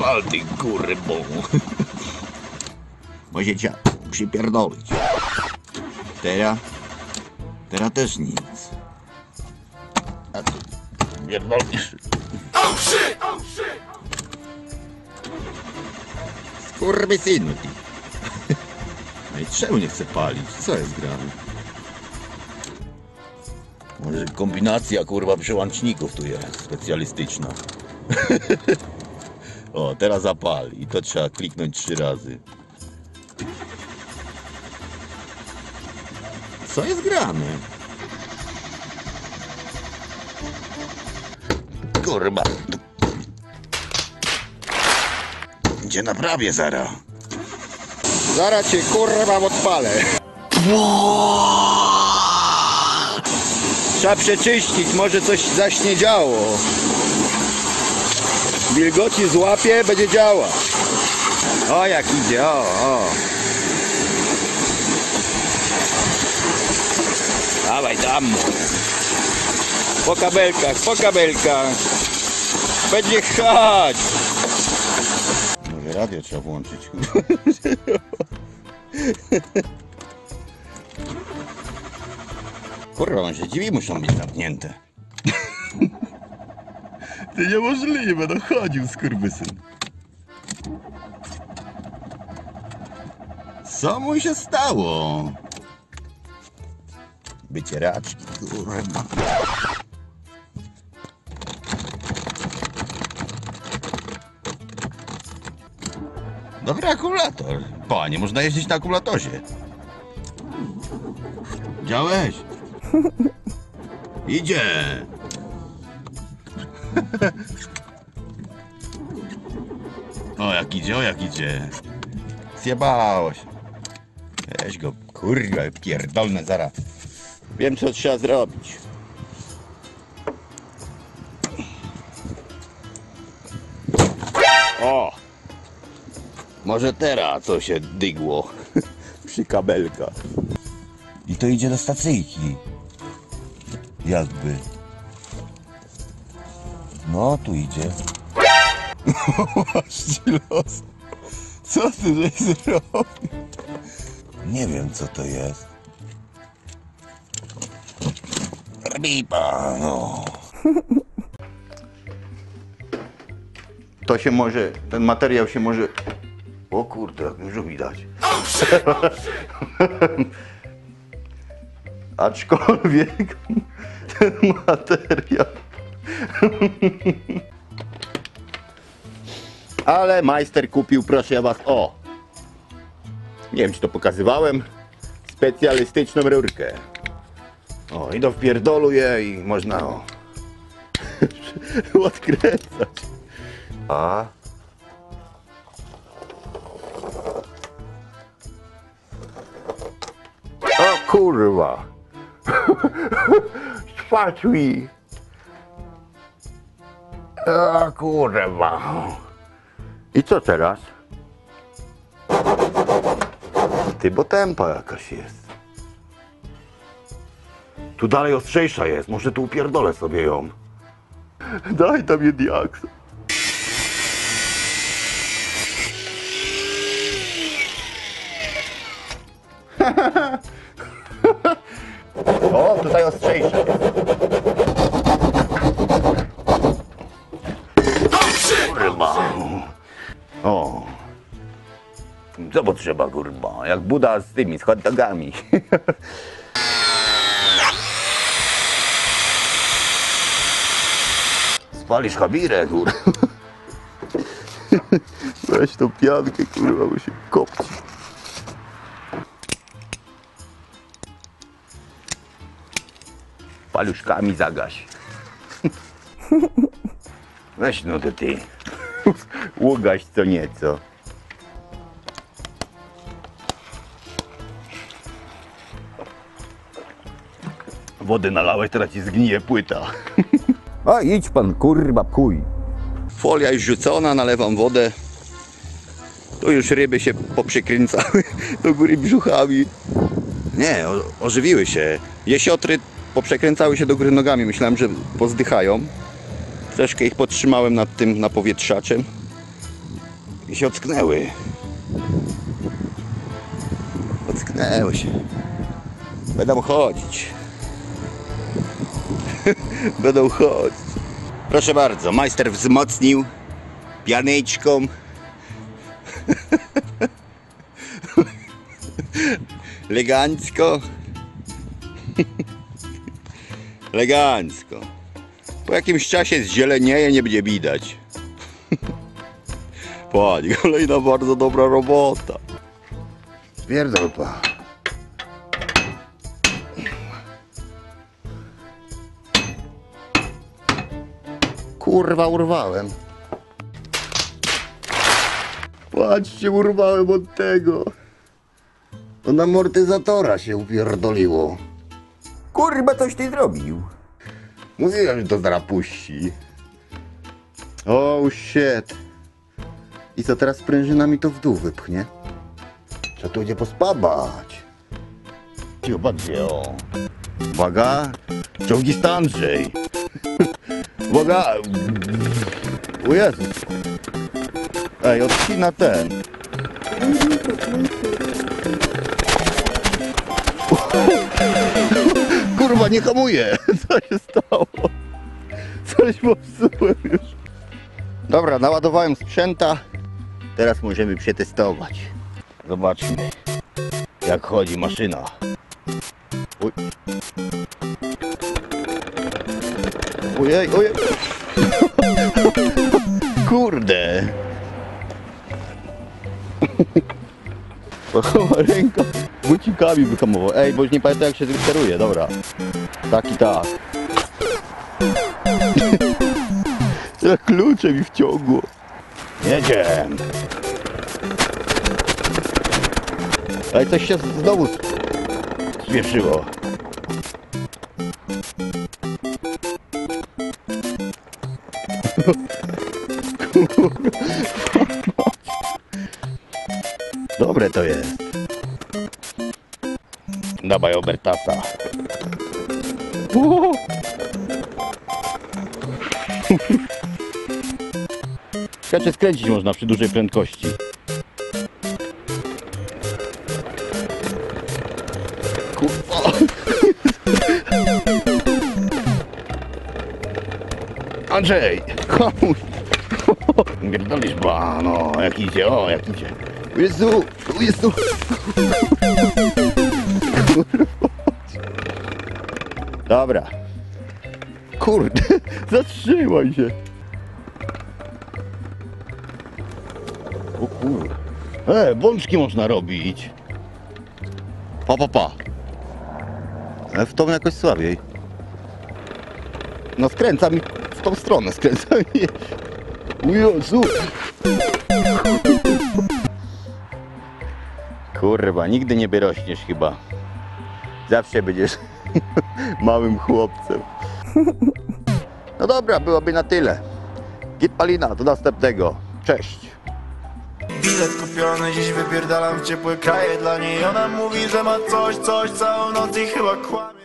Pal ty kurbo. Możecie przypierdolić. Teraz? Teraz też nic. A tu pierdolisz. Skurwysynu ty. No i czemu nie chce palić? Co jest grane? Może kombinacja kurwa przełączników tu jest specjalistyczna. o, teraz zapal i to trzeba kliknąć trzy razy. Co jest grane? Kurwa. Gdzie naprawię zara? Zaraz cię kurwa odpalę. Trzeba przeczyścić, może coś zaś nie działo. Wilgoci złapie, będzie działać. O jak idzie, o, o. Dawaj tam. Po kabelkach, po kabelkach. Będzie chać. Może radio trzeba włączyć. Kurwa, on się dziwi, muszą być zamknięte. To niemożliwe, no chodził skurwysyn. Co mu się stało? Wycieraczki, kurwa. Dobry akumulator. Panie, można jeździć na akumulatorze. Widziałeś? Idzie. O, jak idzie, o, jak idzie. Zjebało się. Weź go, kurwa, pierdolne zaraz. Wiem, co trzeba zrobić. O! Może teraz co się dygło przy kabelkach. I to idzie do stacyjki. Jakby. No, tu idzie. Właśnie los. Co ty żeś zrobił? Nie wiem, co to jest. Riba, no. To się może, ten materiał się może... O kurde, jak dużo widać. Aczkolwiek ten materiał... Ale majster kupił, proszę was, o! Nie wiem, czy to pokazywałem. Specjalistyczną rurkę. O, i do wpierdolu je i można, o... odkręcać. A? O kurwa! Spatwi! O kurwa! I co teraz? Ty, bo tempa jakaś jest. Tu dalej ostrzejsza jest, może tu upierdolę sobie ją. Daj tam je diaks. Co potrzeba, kurwa? Jak Buda z tymi, z hot dogami. Spalisz habirę, kurwa. Weź tą piankę, kurwa, bo się kopci. Paluszkami zagaś. Weź no to ty. Ługaś co nieco. Wody nalałeś, teraz ci zgnije płyta. A idź pan kurwa chuj. Folia już rzucona, nalewam wodę. Tu już ryby się poprzykręcały do góry brzuchami. Nie, o, ożywiły się. Jesiotry poprzekręcały się do góry nogami. Myślałem, że pozdychają. Troszkę ich podtrzymałem nad tym napowietrzaczem. I się ocknęły. Ocknęły się. Będą chodzić. Będą chodzić. Proszę bardzo, majster wzmocnił pianeczką. Elegancko. Elegancko. Po jakimś czasie zzielenieje, nie będzie widać. Panie, kolejna bardzo dobra robota. Pierdol pan. Kurwa, urwałem. Patrzcie, urwałem od tego. To na amortyzatora się upierdoliło. Kurwa, coś ty zrobił. Mówiłem, że to zaraz puści. Oh shit. I co teraz sprężyna mi to w dół wypchnie? Trzeba tu będzie pospabać. Zobaczcie, o. Uwaga, ciągi Andrzej. Uwaga. O Jezu. Ej, odcina ten. Kurwa, nie hamuje. Co się stało? Coś popsułem już. Dobra, naładowałem sprzęta. Teraz możemy przetestować. Zobaczmy, jak chodzi maszyna. Uj. Ojej, ojej. Kurde. Ręka bucikami wyhamował. Ej, bo już nie pamiętam jak się tym steruje. Dobra. Tak i tak. Za klucze mi wciągło. Jedziemy. Ale coś się znowu spieszyło. Dobre to jest. Dawaj Obertasa. Uuu. Skacze skręcić można przy dużej prędkości. Kurwa. Andrzej! Hamuj! Pierdolisz, ba, no, jak idzie, o, jak idzie. Jezu, Jezu! Dobra. Kurde, zatrzymaj się. O kurde. E, bączki można robić. Pa, pa, pa. Ale w tą jakoś słabiej. No skręca mi w tą stronę, skręca mi. Jezu. Kurwa, nigdy nie wyrośniesz chyba. Zawsze będziesz małym chłopcem. No dobra, byłoby na tyle. Git Palina, do następnego. Cześć. Bilet kupiony, dziś wypierdalam w ciepłe kraje Dla niej ona mówi, że ma coś, coś Całą noc i chyba kłamie